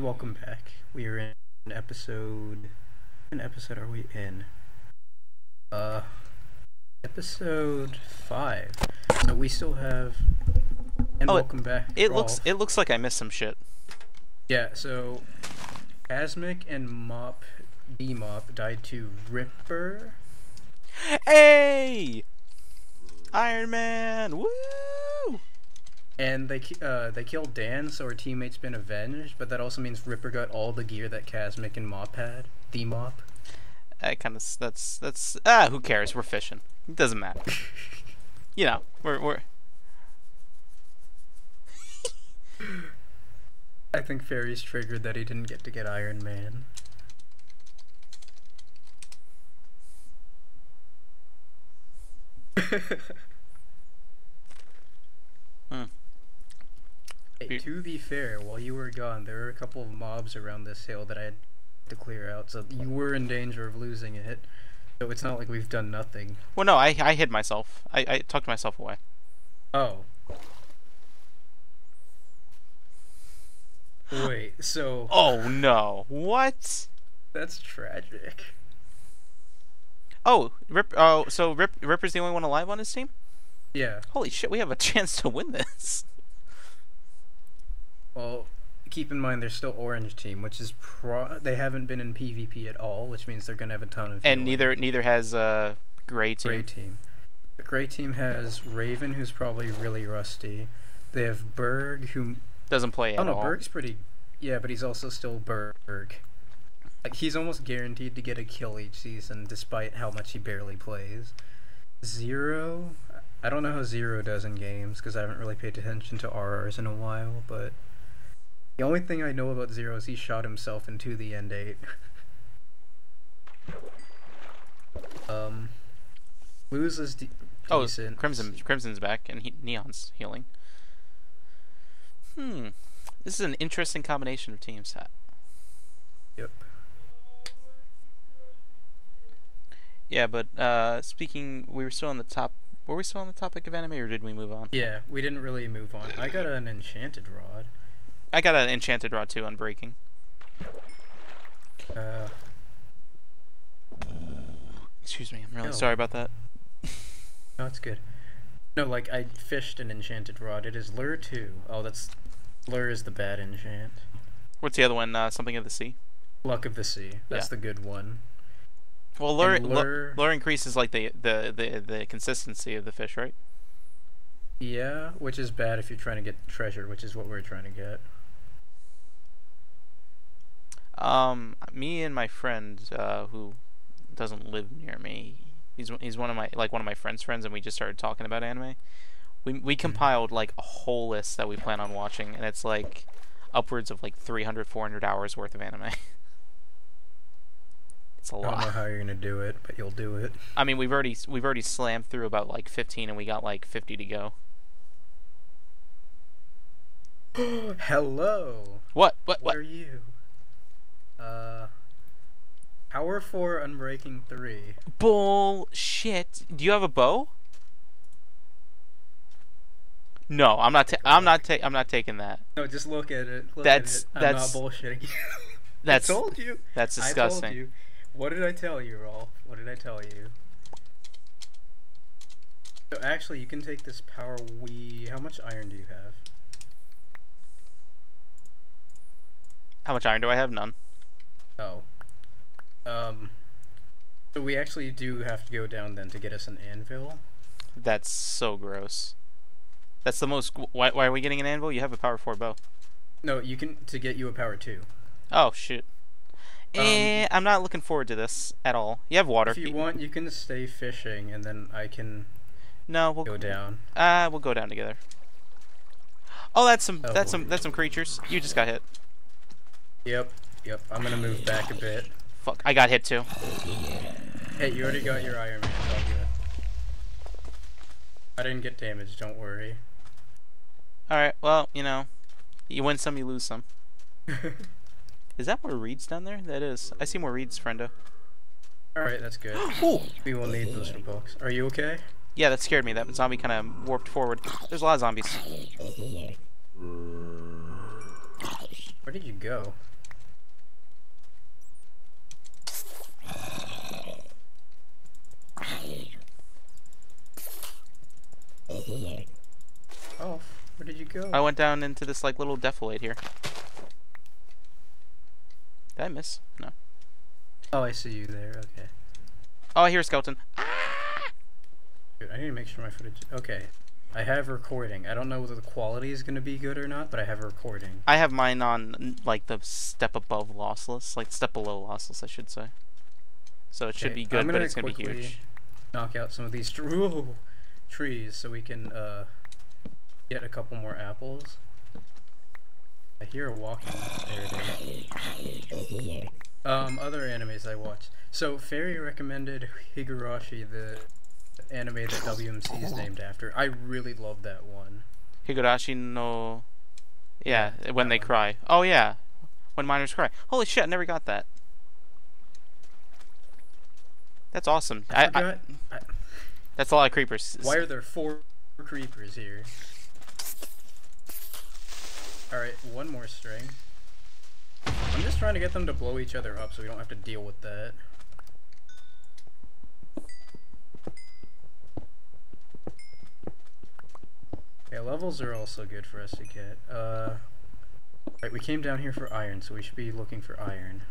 Welcome back. We are in an episode. What episode are we in? Uh, episode five. So we still have. And Oh, it- welcome back. It looks it looks like I missed some shit. Yeah. So, Asmic and Mop, D Mop died to Ripper. Hey! Iron Man! Woo! And they uh they killed Dan, so our teammate's been avenged. But that also means Ripper got all the gear that Casmic and Mop had. The Mop. I kind of that's that's ah who cares? We're fishing. It doesn't matter. you know, we're we're I think Fairy's triggered that he didn't get to get Iron Man. Hmm. Hey, to be fair, while you were gone, there were a couple of mobs around this hill that I had to clear out, so you were in danger of losing it. So it's not like we've done nothing. well no I I hid myself. I I tucked myself away. Oh. Wait, so Oh no! What? that's tragic. Oh Rip oh so Rip Ripper's the only one alive on his team? Yeah. Holy shit! We have a chance to win this. Well, keep in mind they're still orange team, which is pro. They haven't been in PvP at all, which means they're gonna have a ton of. And neither neither has uh gray team. Gray team. The gray team has Raven, who's probably really rusty. They have Berg, who Doesn't play at oh no, all. Berg's pretty. Yeah, but he's also still Berg. Like he's almost guaranteed to get a kill each season, despite how much he barely plays. Zero. I don't know how Zero does in games because I haven't really paid attention to RRs in a while, but the only thing I know about Zero is he shot himself into the end eight. um, Lose is de- Oh, decent. Crimson Crimson's back and he, Neon's healing. Hmm. This is an interesting combination of teams. Yep. Yeah, but uh, speaking, we were still on the top. Were we still on the topic of anime, or did we move on? Yeah, we didn't really move on. I got an enchanted rod. I got an enchanted rod too on breaking. Uh, Excuse me, I'm really Oh. sorry about that. no, it's good. No, like I fished an enchanted rod. It is lure two. Oh, that's lure is the bad enchant. What's the other one? Uh, something of the sea. Luck of the sea. That's Yeah. the good one. Well, lure, And lure lure- lure increases like the, the the the consistency of the fish, right? Yeah, which is bad if you're trying to get treasure, which is what we're trying to get. Um, me and my friend, uh, who doesn't live near me, he's he's one of my like one of my friend's friends, and we just started talking about anime. We we compiled like a whole list that we plan on watching, and it's like upwards of like 300, 400 hours worth of anime. it's a I don't know how you're gonna do it, but you'll do it. I mean, we've already we've already slammed through about like 15, and we got like 50 to go. Hello. What? What? What What? are you? Uh, Power four, Unbreaking three. Bullshit. Do you have a bow? No, I'm not. Ta- I'm not. Ta- I'm not taking that. No, just look at it. Look That's- at it. I'm that's- not bullshitting you. That's I told you. that's I told disgusting. you. What did I tell you, Rolf? What did I tell you? So actually, you can take this power. We. How much iron do you have? How much iron do I have? None. Oh. Um. So we actually do have to go down then to get us an anvil. That's so gross. That's the most. Why, why are we getting an anvil? You have a power four bow. No, you can to get you a power two. Oh shit. Um, eh, I'm not looking forward to this at all. You have water. If you want, you can stay fishing, and then I can no, we'll go down. uh we'll go down together. Oh, that's some Oh, that's boy. some that's some creatures. You just got hit. Yep, yep. I'm gonna move back a bit. Fuck, I got hit too. Hey, you already got your Iron Man. It's all good. I didn't get damaged. Don't worry. All right. Well, you know, you win some, you lose some. Is that more reeds down there? That is. I see more reeds, friendo. all right, that's good. We will need booster books. Are you okay? Yeah, that scared me. That zombie kind of warped forward. There's a lot of zombies. Where did you go? Oh, where did you go? I went down into this like little defilade here. Did I miss? No. Oh, I see you there. Okay. Oh, I hear a skeleton. Dude, I need to make sure my footage. Okay. I have recording. I don't know whether the quality is going to be good or not, but I have a recording. I have mine on like the step above lossless, like step below lossless, I should say. So it should be good, I'm but gonna it's gonna be quickly huge. Knock out some of these tr- Ooh, trees so we can uh, get a couple more apples. I hear a walking. There it is. Um, other animes I watched. So Fairy recommended Higurashi, the anime that WMC is named after. I really love that one. Higurashi no. Yeah, Yeah, when they one. cry. Oh yeah, when miners cry. Holy shit! I never got that. That's awesome. I, I. I, that's a lot of creepers. why are there four creepers here? Alright, one more string. I'm just trying to get them to blow each other up so we don't have to deal with that. Yeah, levels are also good for us to get. Uh, right, we came down here for iron, so we should be looking for iron.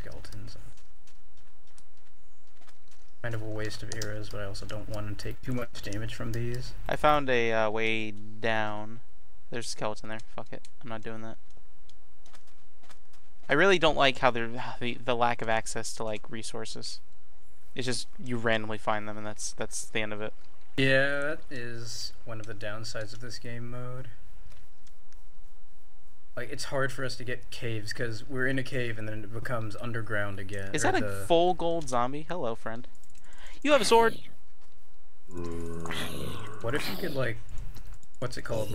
Skeletons. Kind of a waste of arrows, but I also don't want to take too much damage from these. I found a uh, way down. There's a skeleton there. Fuck it. I'm not doing that. I really don't like how there the the lack of access to like resources. It's just you randomly find them and that's that's the end of it. Yeah, that is one of the downsides of this game mode. Like, it's hard for us to get caves because we're in a cave and then it becomes underground again. Is that a full gold zombie? Hello, friend. You have a sword. What if you could, like, what's it called?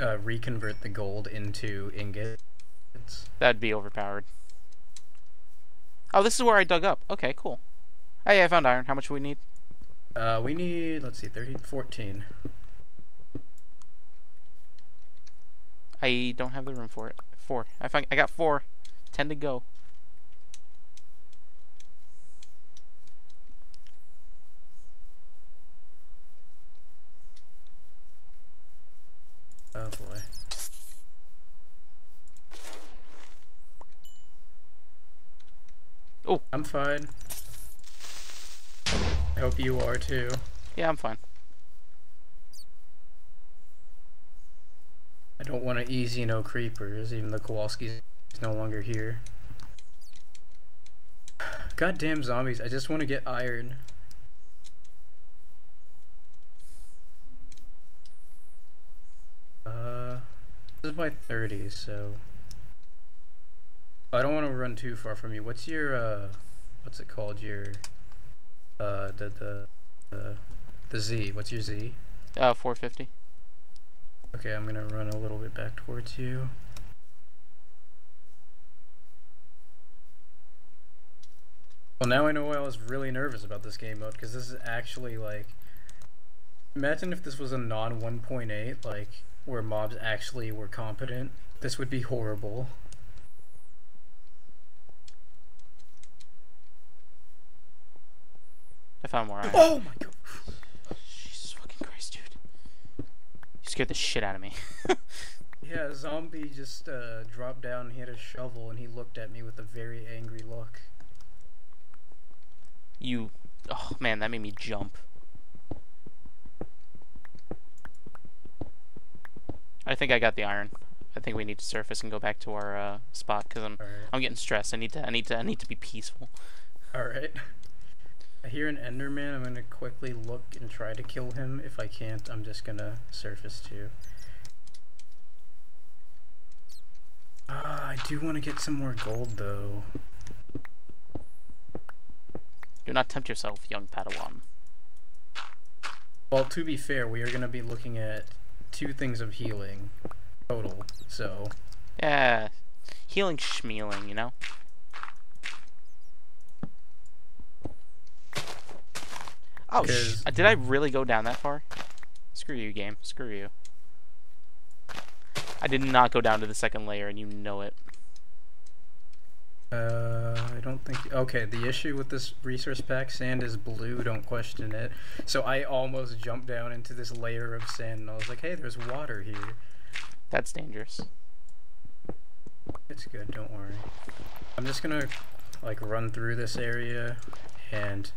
Uh, reconvert the gold into ingots? That'd be overpowered. Oh, this is where I dug up. Okay, cool. Hey, I found iron. How much do we need? Uh, we need, let's see, 30, 14. I don't have the room for it. Four. I found. I got four. Ten to go. Oh boy. Oh. I'm fine. I hope you are too. Yeah, I'm fine. I don't want to easy no creepers, even though Kowalski's no longer here. Goddamn zombies, I just want to get iron. Uh, this is my 30, so... I don't want to run too far from you. What's your, uh, what's it called? Your, uh, the, the, the, the Z. What's your Z? Uh, 450. Okay, I'm gonna run a little bit back towards you. Well, now I know why I was really nervous about this game mode, because this is actually, like... Imagine if this was a non 1.8, like, where mobs actually were competent. This would be horrible. I found more iron. Oh my god! Jesus fucking Christ, dude. You scared the shit out of me. Yeah, a zombie just uh, dropped down, he had a shovel, and he looked at me with a very angry look. you. Oh man, that made me jump. I think I got the iron. I think we need to surface and go back to our uh, spot because I'm Alright. I'm getting stressed. I need to I need to I need to be peaceful. Alright. I hear an Enderman. I'm gonna quickly look and try to kill him. If I can't, I'm just gonna surface too. Ah, I do want to get some more gold though. Do not tempt yourself, young Padawan. Well, to be fair, we are gonna be looking at two things of healing total. So, Yeah, healing schmealing, you know. Oh, sh- uh, did I really go down that far? Screw you, game. Screw you. I did not go down to the second layer, and you know it. Uh, I don't think. Okay, the issue with this resource pack sand is blue. Don't question it. So I almost jumped down into this layer of sand, and I was like, "Hey, there's water here." That's dangerous. It's good. Don't worry. I'm just gonna like run through this area and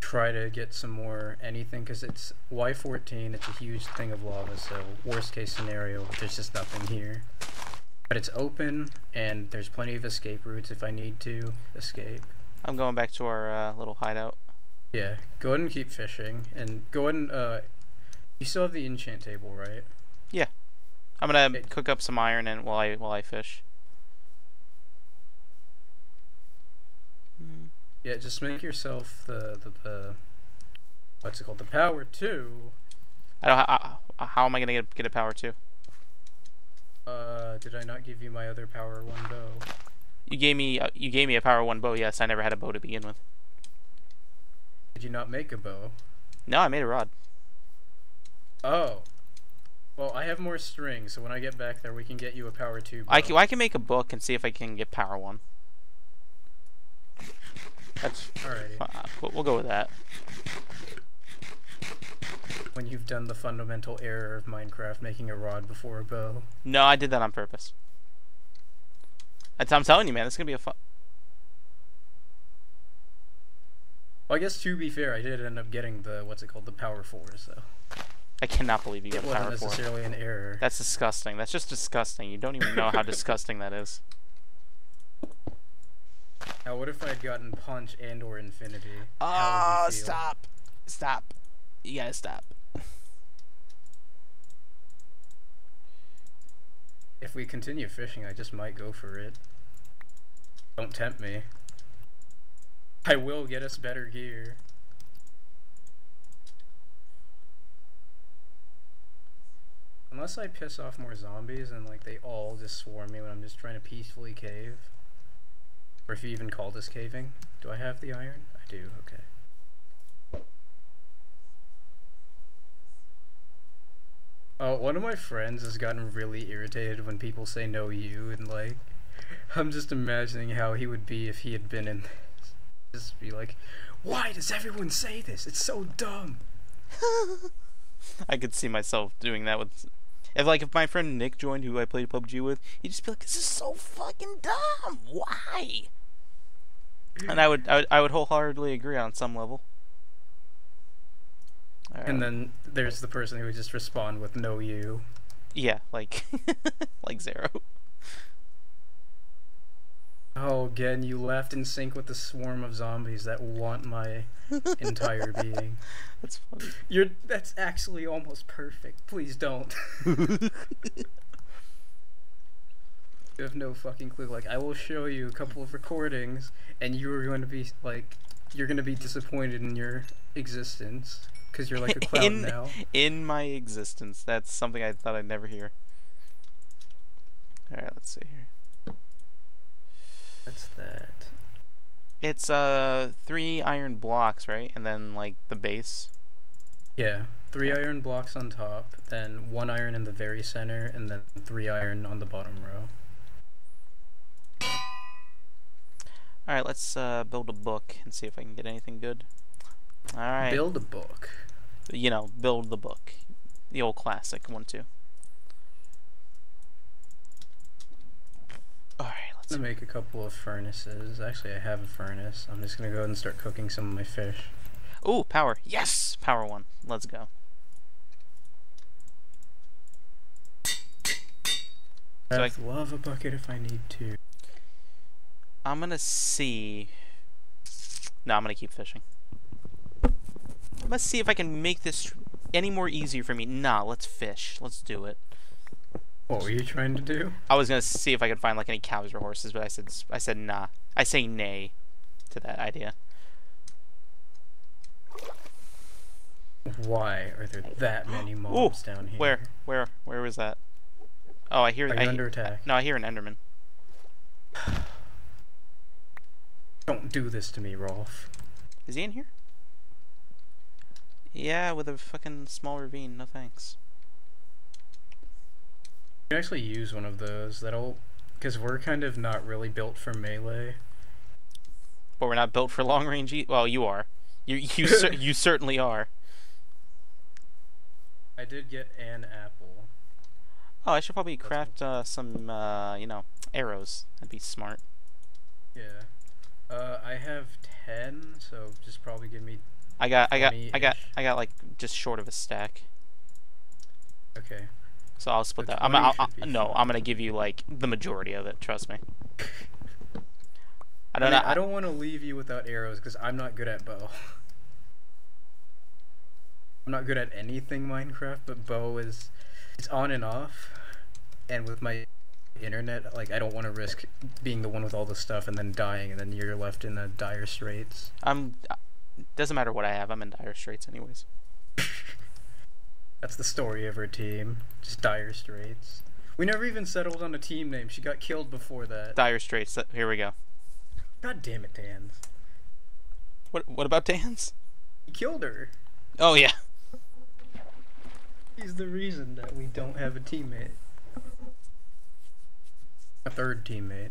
try to get some more anything because it's Y14. It's a huge thing of lava. So worst case scenario, there's just nothing here. But it's open, and there's plenty of escape routes if I need to escape. I'm going back to our uh, little hideout. Yeah, go ahead and keep fishing, and go ahead and, uh, you still have the enchant table, right? Yeah. I'm gonna Okay. cook up some iron and while I while I fish. Yeah, just make yourself the, the, the what's it called, the power two. I don't. I, how am I gonna get get a power two? Uh, did I not give you my other power one bow? You gave me uh, you gave me a power one bow. Yes, I never had a bow to begin with. Did you not make a bow? No, I made a rod. Oh. Well, I have more string, so when I get back there, we can get you a power two. Bow. I can I can make a book and see if I can get power one. That's Alrighty. uh, we'll- we'll go with that. When you've done the fundamental error of Minecraft, making a rod before a bow. No, I did that on purpose. That's, I'm telling you, man, this is gonna be a fun. Well, I guess to be fair, I did end up getting the what's it called, the power four. So I cannot believe you got it wasn't power four. necessarily an error. That's disgusting. That's just disgusting. You don't even know how disgusting that is. Now, what if I had gotten punch and or infinity? Oh, stop. Stop. You gotta stop. If we continue fishing, I just might go for it. Don't tempt me. I will get us better gear. Unless I piss off more zombies and like they all just swarm me when I'm just trying to peacefully cave. Or if you even call this caving. Do I have the iron? I do, okay. Oh, one of my friends has gotten really irritated when people say no you and like I'm just imagining how he would be if he had been in this. Just be like, why does everyone say this? It's so dumb. I could see myself doing that with. If like if my friend Nick joined, who I played PUBG with, he'd just be like, "This is so fucking dumb. Why?" And I would I would, I would wholeheartedly agree on some level. Alright. And uh, then there's the person who would just respond with no you. yeah, like like zero. Oh, again, you left in sync with the swarm of zombies that want my entire being. That's funny. You're that's actually almost perfect. Please don't. you have no fucking clue. Like I will show you a couple of recordings and you are going to be like you're going to be disappointed in your existence cuz you're like a clown in now. in my existence, that's something I thought I'd never hear. All right, let's see here. That's that. It's uh three iron blocks, right? And then like the base. Yeah, 3 iron blocks on top, then 1 iron in the very center and then 3 iron on the bottom row. All right, let's uh, build a book and see if I can get anything good. All right, Build a book. you know, build the book, the old classic one too. All right, let's. I'm gonna make a couple of furnaces. Actually, I have a furnace. I'm just gonna go ahead and start cooking some of my fish. Ooh, power! Yes, power one. Let's go. I So I- have lava bucket if I need to. I'm gonna see. No, I'm gonna keep fishing. Let's see if I can make this any more easier for me. Nah, let's fish. Let's do it. What were you trying to do? I was gonna see if I could find like any cows or horses, but I said I said nah. I say nay to that idea. Why are there that many mobs down here? Where? Where? Where was that? Oh, I hear. Are I, under attack? No, I hear an Enderman. Don't do this to me, Rolf. Is he in here? Yeah, with a fucking small ravine. No thanks. can actually use one of those. That'll, because we're kind of not really built for melee. But we're not built for long range. E- well, you are. You you cer- you certainly are. I did get an apple. Oh, I should probably craft uh, some uh, you know arrows. That'd be smart. Yeah. Uh, I have ten, so just probably give me. I got I got I got I got like just short of a stack. Okay. So I'll split So that. I'm 20 I'll, I'll, no. I'm gonna give you like the majority of it. Trust me. I don't know. I don't want to leave you without arrows because I'm not good at bow. I'm not good at anything Minecraft, but bow is it's on and off. And with my internet, like I don't want to risk being the one with all the stuff and then dying, and then you're left in the dire straits. I'm. uh, Doesn't matter what I have. I'm in dire straits anyways. That's the story of her team, just dire straits. We never even settled on a team name. She got killed before that. Dire straits. Here we go. God damn it, Dan. What what about Dan's? He killed her. Oh yeah. He's the reason that we don't have a teammate. A third teammate.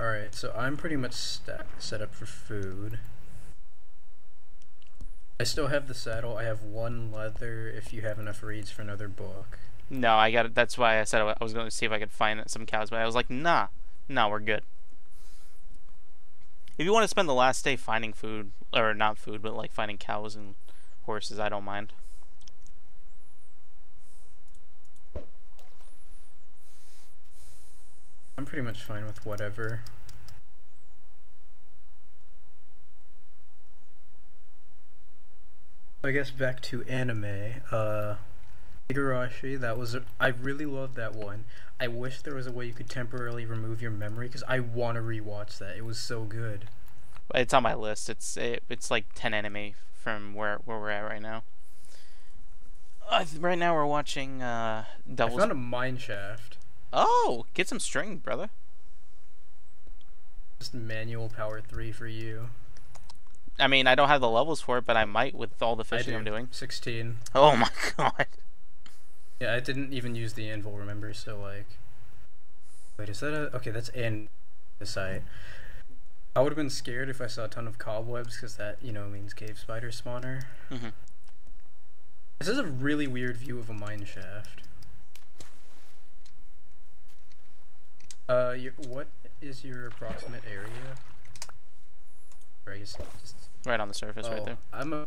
Alright, so I'm pretty much set up for food. I still have the saddle. I have one leather if you have enough reeds for another book. No, I got it. That's why I said I I was going to see if I could find some cows, but I was like, nah, nah, we're good. If you want to spend the last day finding food, or not food, but like finding cows and horses, I don't mind. I'm pretty much fine with whatever. I guess back to anime. Uh, Higurashi, that was a, I really loved that one. I wish there was a way you could temporarily remove your memory because I want to rewatch that. It was so good. It's on my list. It's it, it's like ten anime from where where we're at right now. Uh, right now we're watching uh, I Devil's. found a mine shaft. Oh, get some string, brother. Just manual power three for you. I mean, I don't have the levels for it, but I might with all the fishing do. I'm doing. Sixteen. Oh my god. Yeah, I didn't even use the anvil, remember? So like, wait, is that a okay? That's in the site. I would have been scared if I saw a ton of cobwebs, because that you know means cave spider spawner. hmm This is a really weird view of a mine shaft. Uh, your, what is your approximate area? Or I guess just Right on the surface, right Oh, there. I'm a,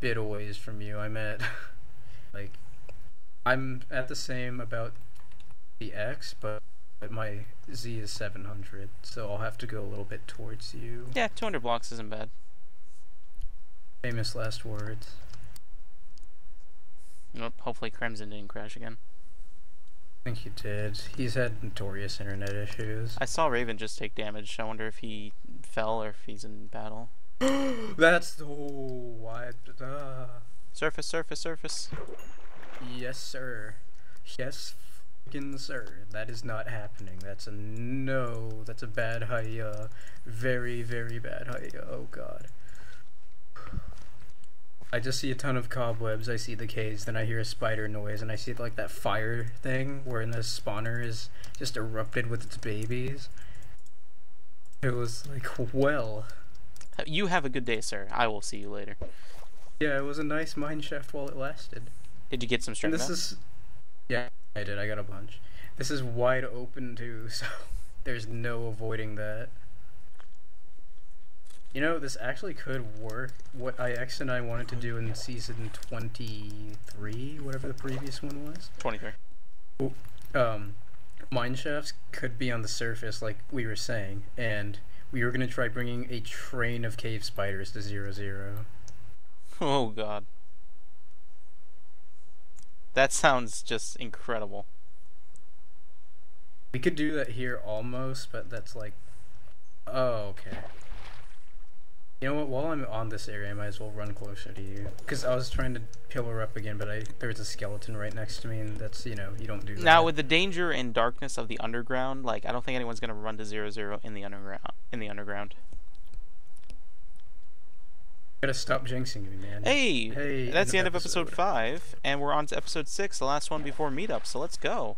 bit a ways from you. I'm at like I'm at the same about the X, but but my Z is 700, so I'll have to go a little bit towards you. Yeah, 200 blocks isn't bad. Famous last words. Nope, hopefully Crimson didn't crash again. I think he did. He's had notorious internet issues. I saw Raven just take damage. I wonder if he fell or if he's in battle. That's the oh, why. Uh, Surface, surface, surface. yes, sir. Yes, fucking sir. That is not happening. That's a no. That's a bad hiya. Very, very bad hiya. Oh god. I just see a ton of cobwebs. I see the caves. Then I hear a spider noise, and I see like that fire thing where the spawner is just erupted with its babies. It was like, well, You have a good day, sir. I will see you later. yeah, it was a nice mine shaft while it lasted. Did you get some string? And this back? is, yeah, I did. I got a bunch. This is wide open too, so there's no avoiding that. You know, this actually could work. What IX and I wanted to do in season 23, whatever the previous one was. 23. Um, mine shafts could be on the surface, like we were saying, and we were gonna try bringing a train of cave spiders to zero zero. Oh god. That sounds just incredible. We could do that here almost, but that's like, oh okay. You know what? While I'm on this area, I might as well run closer to you. Cause I was trying to pillar up again, but I there's a skeleton right next to me, and that's you know you don't do that. Now with the danger and darkness of the underground, like I don't think anyone's gonna run to zero zero in the underground. In the underground. gotta stop jinxing me, man. Hey, Hey, that's the end of episode. episode five, and we're on to episode six, the last one before meetup. So let's go.